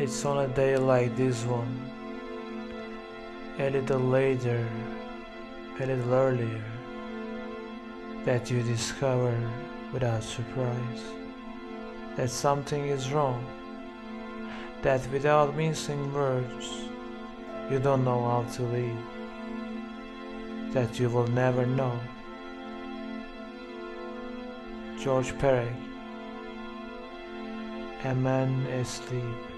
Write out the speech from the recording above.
It's on a day like this one, a little later, a little earlier, that you discover without surprise that something is wrong, that without mincing words, you don't know how to live, that you will never know. George Perec, A Man Asleep.